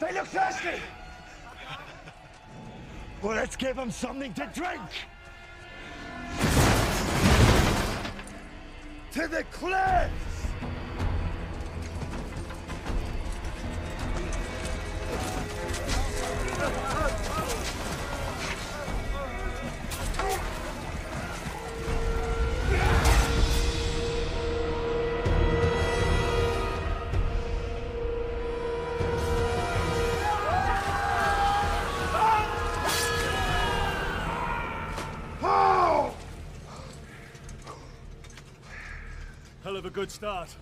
look thirsty! well, let's give them something to drink! To the cliffs! Hell of a good start.